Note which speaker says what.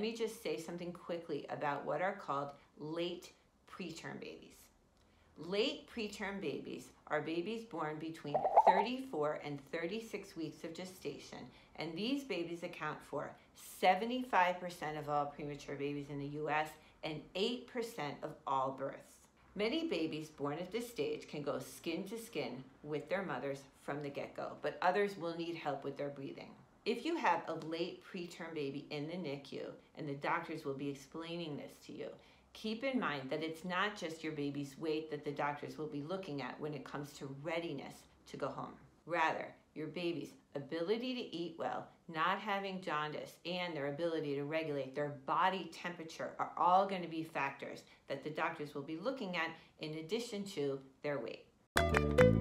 Speaker 1: let me just say something quickly about what are called late preterm babies. Late preterm babies are babies born between 34 and 36 weeks of gestation, and these babies account for 75% of all premature babies in the US and 8% of all births. Many babies born at this stage can go skin to skin with their mothers from the get go, but others will need help with their breathing. If you have a late preterm baby in the NICU, and the doctors will be explaining this to you, keep in mind that it's not just your baby's weight that the doctors will be looking at when it comes to readiness to go home. Rather, your baby's ability to eat well, not having jaundice, and their ability to regulate their body temperature are all going to be factors that the doctors will be looking at in addition to their weight.